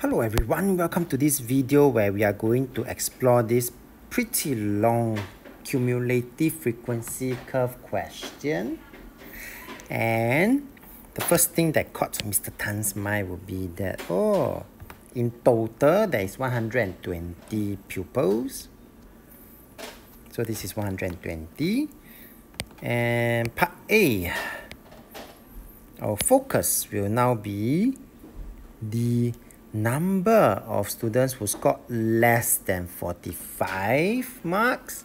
Hello everyone, welcome to this video where we are going to explore this pretty long cumulative frequency curve question. And the first thing that caught Mr. Tan's mind would be that, oh, in total there is 120 pupils. So this is 120. And part A, our focus will now be the number of students who scored less than 45 marks.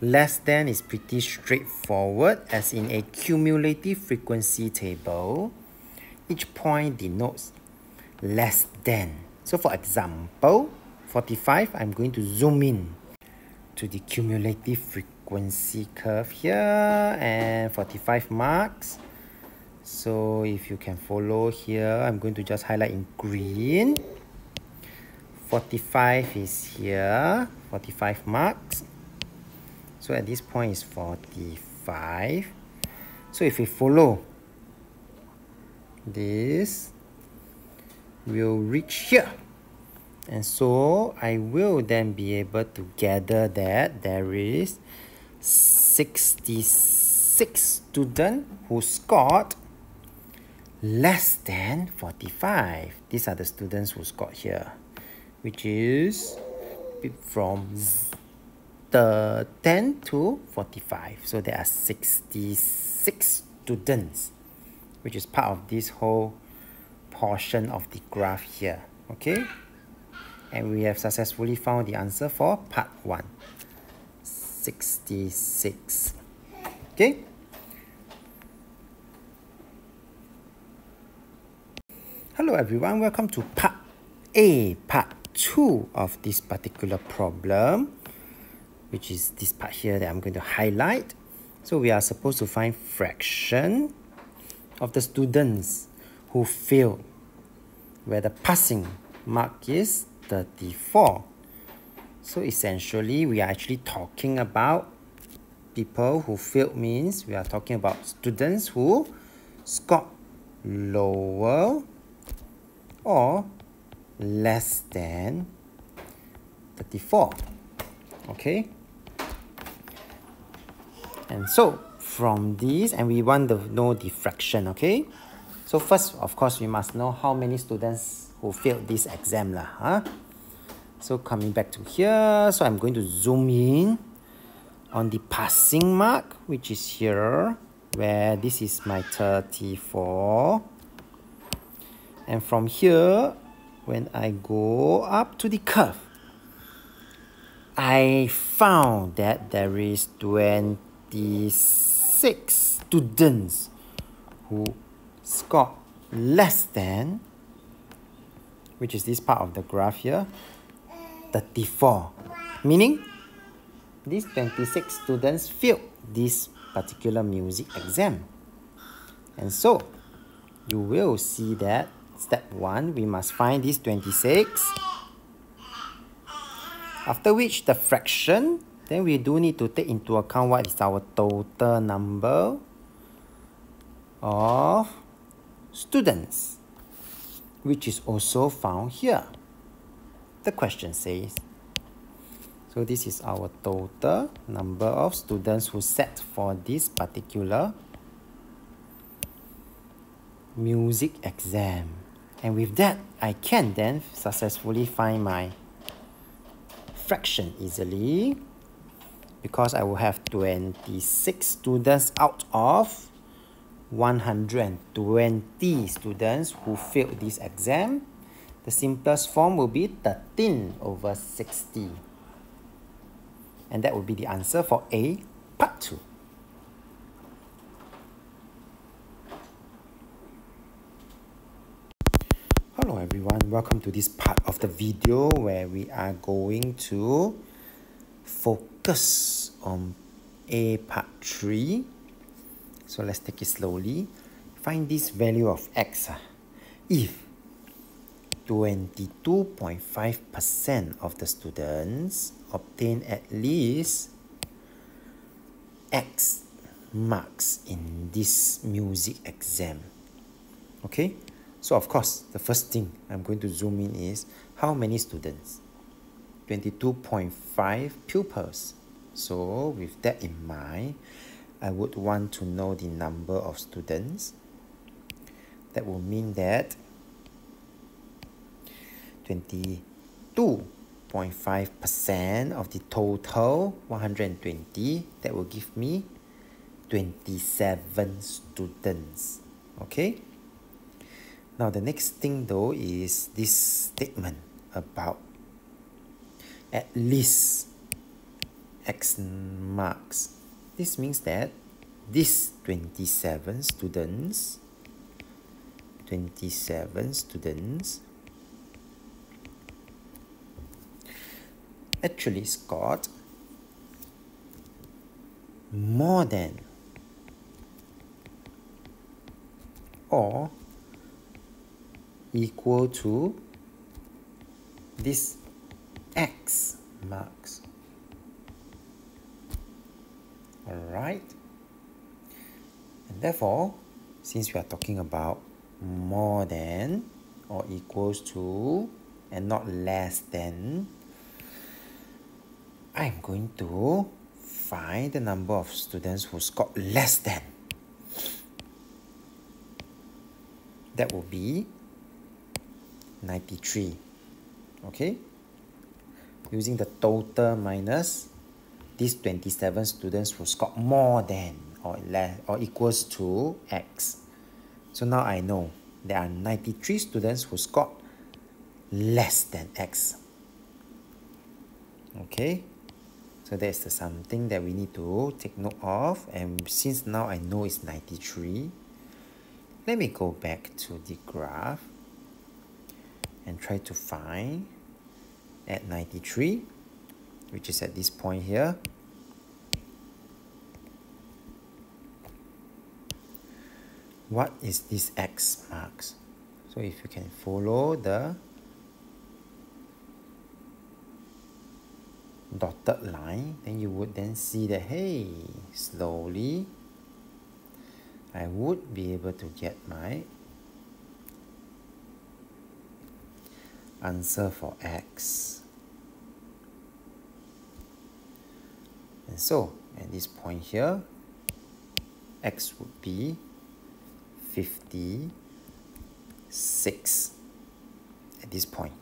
Less than is pretty straightforward as in a cumulative frequency table. Each point denotes less than. So for example, 45, I'm going to zoom in to the cumulative frequency curve here and 45 marks. So if you can follow here, I'm going to just highlight in green. 45 is here, 45 marks. So at this point is 45. So if we follow this, we'll reach here. And so I will then be able to gather that there is 66 students who scored less than 45. These are the students who scored here, which is from the 10 to 45. So there are 66 students, which is part of this whole portion of the graph here. Okay? And we have successfully found the answer for part 1. 66. Okay? Hello everyone, welcome to part A, part 2 of this particular problem, which is this part here that I'm going to highlight. So we are supposed to find fraction of the students who failed, where the passing mark is 34. So essentially, we are actually talking about people who failed means we are talking about students who scored lower or less than 34 okay? And so from these and we want to know the fraction okay? So first of course we must know how many students who failed this exam lah huh? so coming back to here so I'm going to zoom in on the passing mark which is here where this is my 34 and from here, when I go up to the curve, I found that there is 26 students who scored less than, which is this part of the graph here, 34. Meaning, these 26 students failed this particular music exam. And so, you will see that Step 1, we must find this 26. After which the fraction, then we do need to take into account what is our total number of students, which is also found here. The question says, so this is our total number of students who sat for this particular music exam. And with that, I can then successfully find my fraction easily because I will have 26 students out of 120 students who failed this exam. The simplest form will be 13 over 60. And that will be the answer for A, part 2. Hello everyone, welcome to this part of the video where we are going to focus on A part 3. So let's take it slowly. Find this value of x. Uh, if 22.5% of the students obtain at least x marks in this music exam. Okay? So of course, the first thing I'm going to zoom in is how many students? 22.5 pupils. So with that in mind, I would want to know the number of students. That will mean that 22.5% of the total 120, that will give me 27 students. Okay? Now the next thing though is this statement about at least X marks. This means that these 27 students 27 students actually scored more than or equal to this X marks. Alright. And therefore, since we are talking about more than or equals to and not less than, I'm going to find the number of students who scored less than. That will be 93. Okay? Using the total minus these 27 students who scored more than or less or equals to X. So now I know there are 93 students who scored less than X. Okay? So that's the something that we need to take note of. And since now I know it's 93, let me go back to the graph and try to find at 93 which is at this point here. What is this X marks? So if you can follow the dotted line then you would then see that hey slowly I would be able to get my answer for x. And so at this point here, x would be 56 at this point.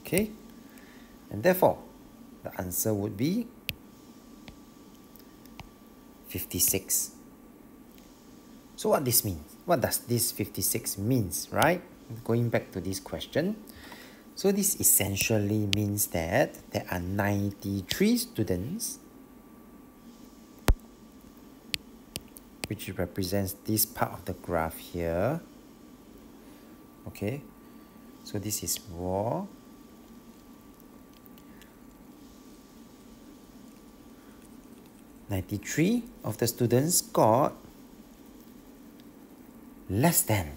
Okay, and therefore the answer would be 56. So what this means? What does this 56 means, right? Going back to this question. So this essentially means that there are 93 students which represents this part of the graph here. Okay, so this is war. Ninety-three of the students got less than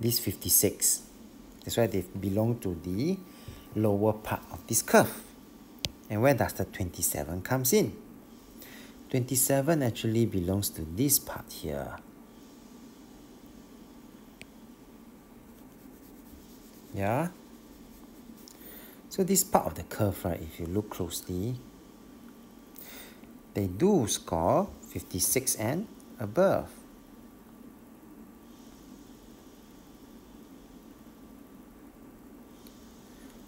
this 56. That's why they belong to the lower part of this curve. And where does the 27 comes in? 27 actually belongs to this part here. Yeah? So this part of the curve, right, if you look closely, they do score 56 and above.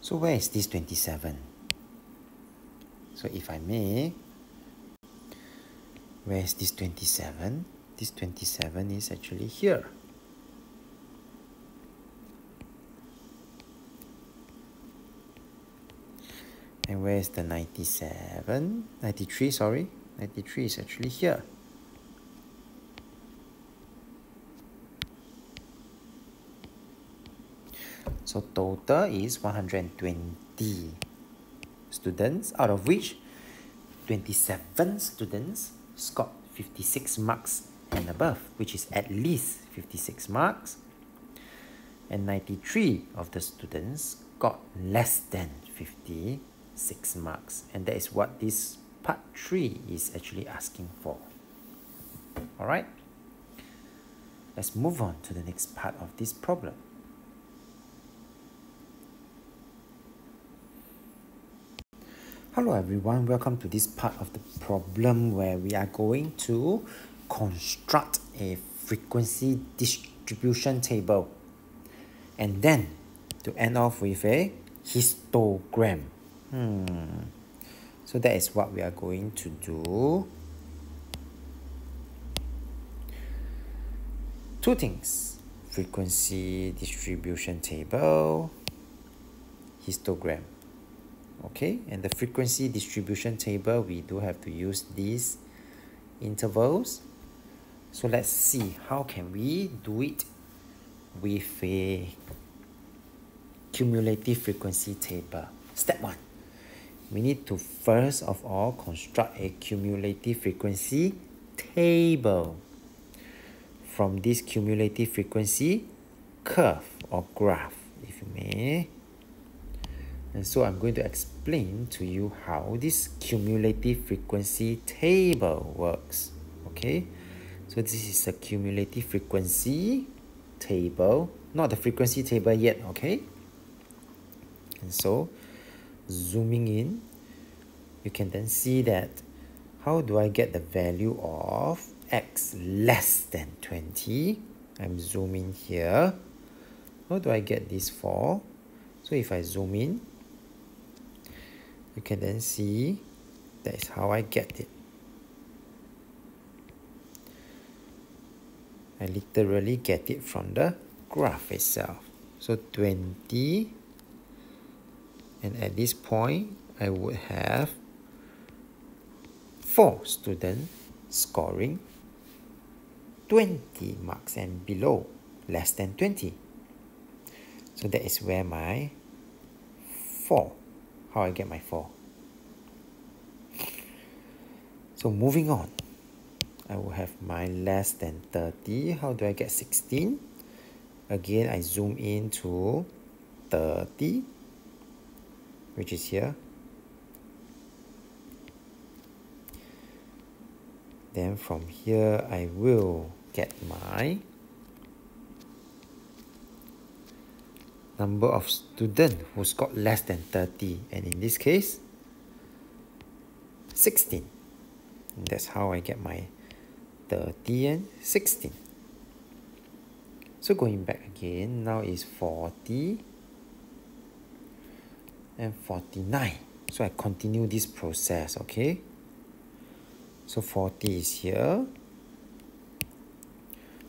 So where is this 27? So if I may, where is this 27? This 27 is actually here. And where is the 97? 93, sorry. 93 is actually here. So total is 120 students, out of which 27 students scored 56 marks and above, which is at least 56 marks. And 93 of the students got less than 56 marks. And that is what this part 3 is actually asking for. Alright? Let's move on to the next part of this problem. Hello everyone, welcome to this part of the problem where we are going to construct a frequency distribution table and then to end off with a histogram. Hmm. So that is what we are going to do. Two things, frequency distribution table, histogram. Okay, and the frequency distribution table, we do have to use these intervals. So let's see how can we do it with a cumulative frequency table. Step one, we need to first of all construct a cumulative frequency table. From this cumulative frequency curve or graph, if you may. And so I'm going to explain to you how this cumulative frequency table works. Okay, so this is a cumulative frequency table, not the frequency table yet, okay? And so zooming in, you can then see that how do I get the value of x less than 20? I'm zooming here. How do I get this for? So if I zoom in, you can then see that is how I get it. I literally get it from the graph itself. So 20 and at this point I would have 4 students scoring 20 marks and below less than 20. So that is where my 4 how I get my 4. So moving on, I will have my less than 30. How do I get 16? Again, I zoom in to 30, which is here. Then from here, I will get my number of students who scored less than 30 and in this case 16 and that's how I get my 30 and 16 so going back again now is 40 and 49 so I continue this process okay? So 40 is here.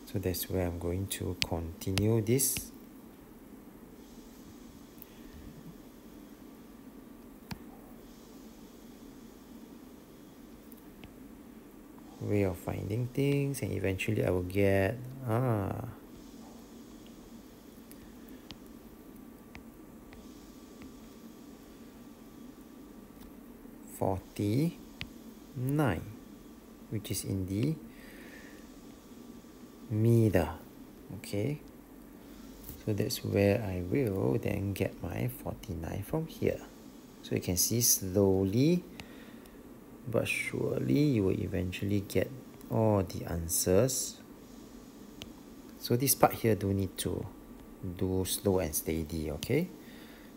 So that's where I'm going to continue this. Way of finding things and eventually I will get ah forty nine which is in the meter okay? So that's where I will then get my 49 from here. So you can see slowly but surely you will eventually get all the answers. So this part here do need to do slow and steady okay?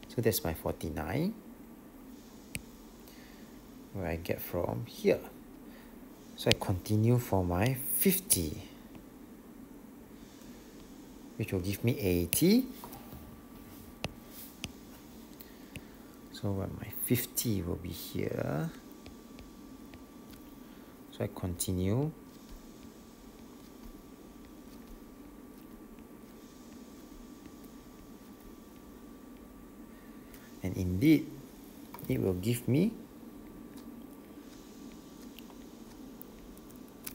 So that's my 49 where I get from here. So I continue for my 50 which will give me 80 so my 50 will be here. So I continue. And indeed it will give me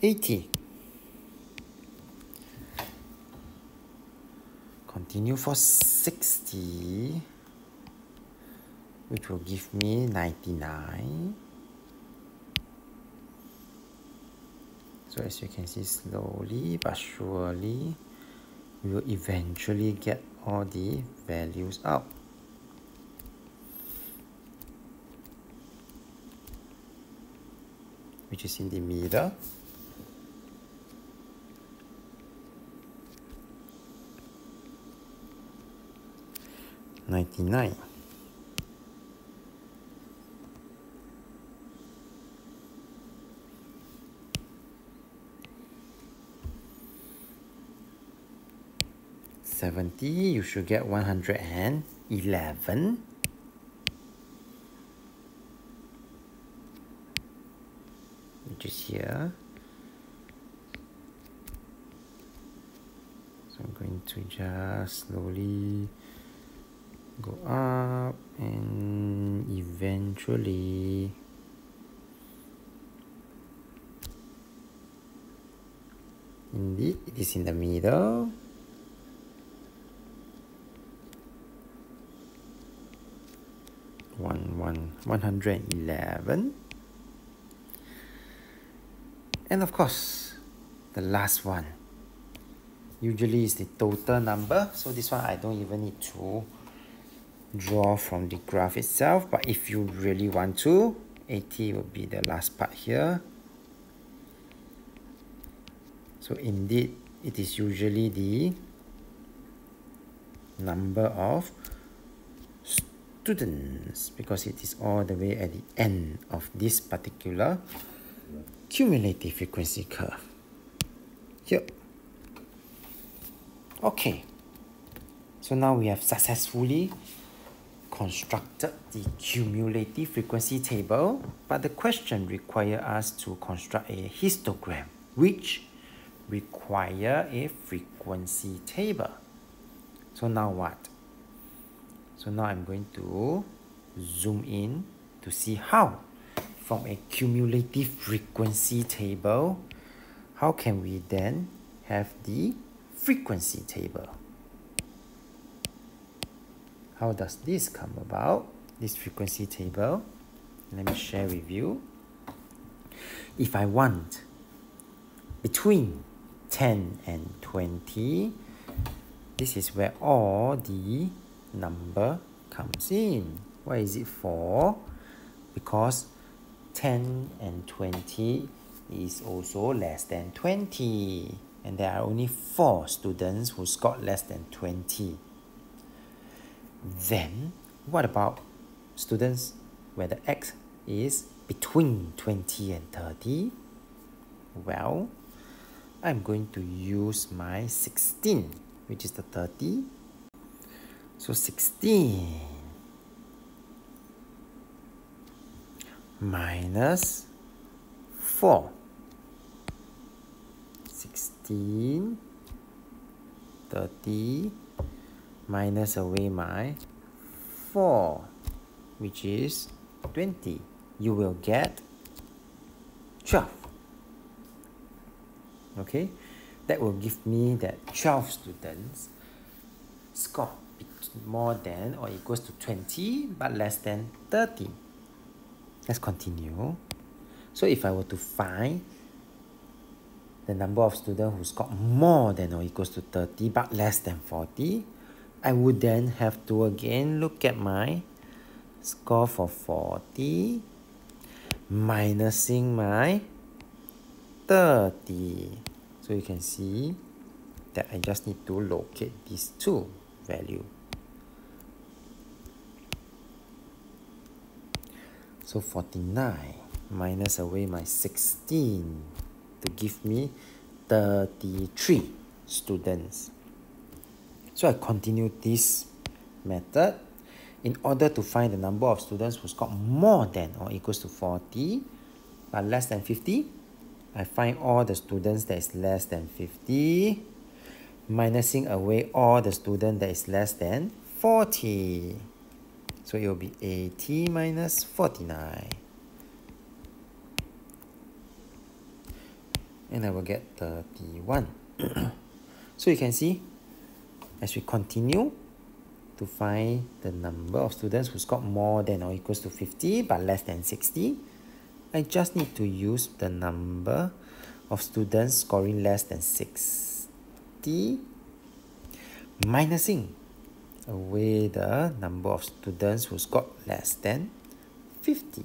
80 continue for 60 which will give me 99 So as you can see slowly but surely we will eventually get all the values out. which is in the middle. Ninety-nine. Seventy, you should get one hundred and eleven. which is here. So I'm going to just slowly go up and eventually indeed it is in the middle one one one hundred eleven and of course, the last one usually is the total number. So this one I don't even need to draw from the graph itself. But if you really want to, 80 will be the last part here. So indeed, it is usually the number of students because it is all the way at the end of this particular cumulative frequency curve. Here. Okay. So now we have successfully constructed the cumulative frequency table, but the question requires us to construct a histogram, which require a frequency table. So now what? So now I'm going to zoom in to see how from a cumulative frequency table, how can we then have the frequency table? How does this come about, this frequency table? Let me share with you. If I want between 10 and 20, this is where all the number comes in. What is it for? Because 10 and 20 is also less than 20 and there are only 4 students who scored less than 20. Then what about students where the x is between 20 and 30? Well, I'm going to use my 16 which is the 30. So 16 minus 4. 16, 30, minus away my 4, which is 20. You will get 12. Okay, that will give me that 12 students score more than or equals to 20 but less than 30. Let's continue. So if I were to find the number of students who scored more than or equals to 30 but less than 40, I would then have to again look at my score for 40 minusing my 30. So you can see that I just need to locate these two values. So 49 minus away my 16 to give me 33 students. So I continue this method in order to find the number of students who scored more than or equals to 40 but less than 50. I find all the students that is less than 50 minusing away all the students that is less than 40. So it will be 80 minus 49. And I will get 31. so you can see, as we continue to find the number of students who scored more than or equals to 50 but less than 60, I just need to use the number of students scoring less than 60 minusing away the number of students who scored less than 50.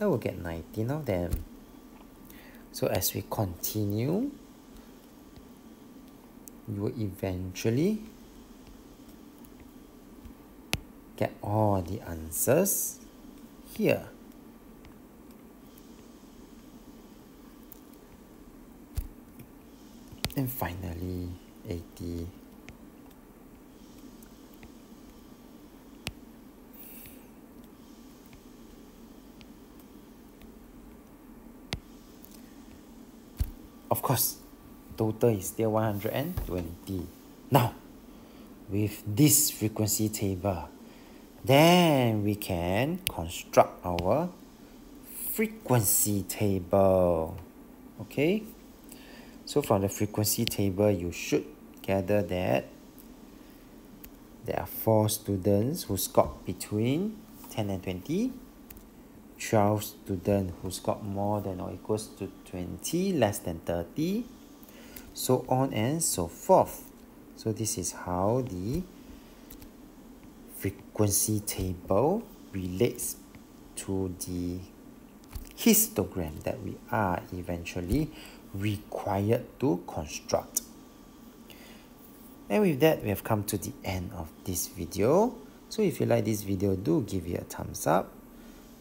I will get 19 of them. So as we continue, you will eventually get all the answers here. And finally, 80. Of course, total is still 120. Now, with this frequency table, then we can construct our frequency table. Okay? So from the frequency table, you should gather that there are four students who scored between 10 and 20 12 students who scored more than or equals to 20 less than 30 so on and so forth. So this is how the frequency table relates to the histogram that we are eventually required to construct. And with that we have come to the end of this video. So if you like this video do give it a thumbs up.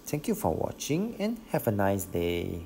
Thank you for watching and have a nice day.